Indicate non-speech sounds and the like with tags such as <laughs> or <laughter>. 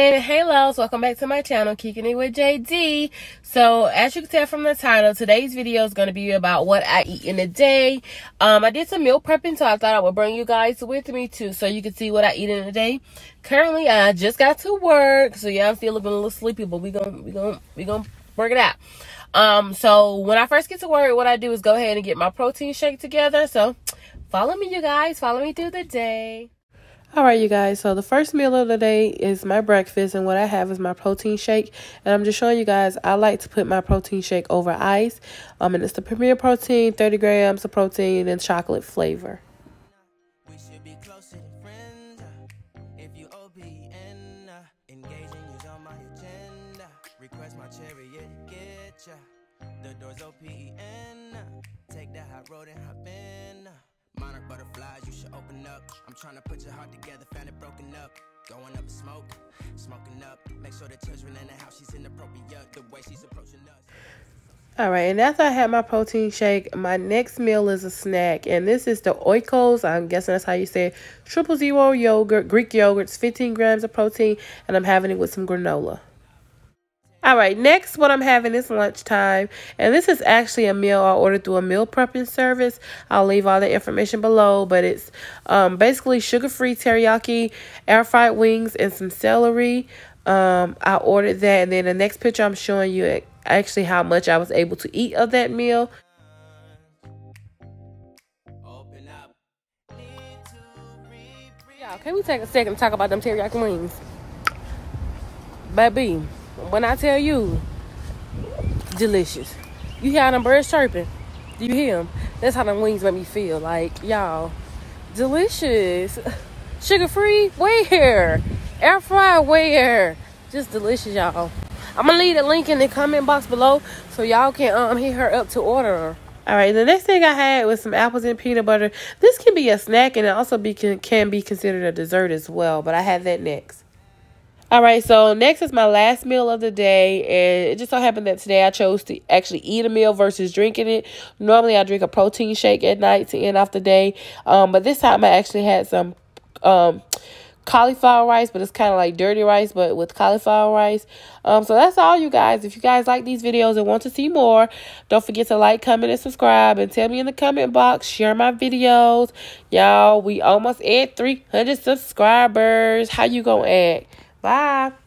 hey loves. Welcome back to my channel kicking it with jd so as you can tell from the title today's video is going to be about what i eat in a day. Um i did some meal prepping so i thought i would bring you guys with me too so you can see what i eat in a day. Currently i just got to work so yeah i'm feeling a little sleepy but we gonna we gonna we gonna work it out. Um so when i first get to work what i do is go ahead and get my protein shake together so follow me you guys. Follow me through the day all right, you guys. So the first meal of the day is my breakfast, and what I have is my protein shake. And I'm just showing you guys. I like to put my protein shake over ice. Um, and it's the Premier Protein, 30 grams of protein, and chocolate flavor. The doors O-P-E-N uh, Take that hot road and hop in uh. Up. I'm trying to put your heart together, found it broken up. Going up in smoke, smoking up. Make sure the children in the house, she's inappropriate. The way she's approaching us. All right, and after I had my protein shake, my next meal is a snack, and this is the Oikos. I'm guessing that's how you say it. Triple zero yogurt, Greek yogurts, 15 grams of protein, and I'm having it with some granola. All right, next what I'm having is lunchtime, and this is actually a meal I ordered through a meal prepping service. I'll leave all the information below, but it's um, basically sugar-free teriyaki, air-fried wings, and some celery. Um, I ordered that, and then the next picture I'm showing you actually how much I was able to eat of that meal. Y'all, can we take a second to talk about them teriyaki wings? Baby when I tell you, delicious. You hear them birds chirping? You hear them? That's how them wings make me feel. Like, y'all, delicious. <laughs> Sugar free? Where? Air fry? Where? Just delicious, y'all. I'm gonna leave the link in the comment box below so y'all can um hit her up to order. All right, the next thing I had was some apples and peanut butter. This can be a snack and it also be can, can be considered a dessert as well, but I had that next. All right, so next is my last meal of the day, and it just so happened that today I chose to actually eat a meal versus drinking it. Normally, I drink a protein shake at night to end off the day, um, but this time I actually had some um, cauliflower rice, but it's kind of like dirty rice, but with cauliflower rice. Um, so that's all, you guys. If you guys like these videos and want to see more, don't forget to like, comment, and subscribe, and tell me in the comment box. Share my videos, y'all. We almost at 300 subscribers. How you gonna act? Bye.